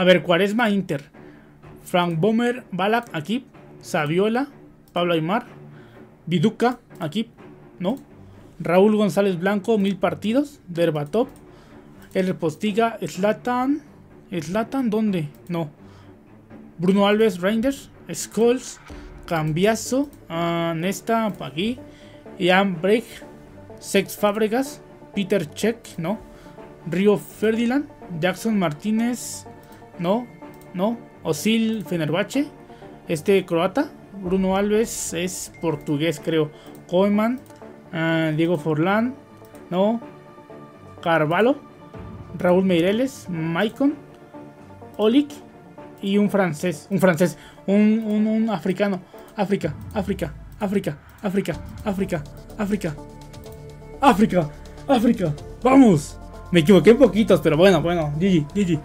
A ver, Cuaresma Inter. Frank Bomer, Balak, aquí. Saviola, Pablo Aymar. Viduca, aquí. ¿No? Raúl González Blanco, mil partidos. Derbatop. El Postiga, Slatan. ¿Slatan dónde? No. Bruno Alves, Rangers. Skulls. Cambiazo. Uh, Nesta, aquí. Ian Break. Sex Fábricas. Peter Check, ¿no? Río Ferdinand. Jackson Martínez. No, no. Osil Fenerbahce. Este croata. Bruno Alves es portugués, creo. Koeman. Diego Forlán. No. Carvalho. Raúl Meireles. Maicon. Olik. Y un francés. Un francés. Un, un, un africano. África. África. África. África. África. África. África. África. Vamos. Me equivoqué un poquitos, pero bueno, bueno. GG. GG.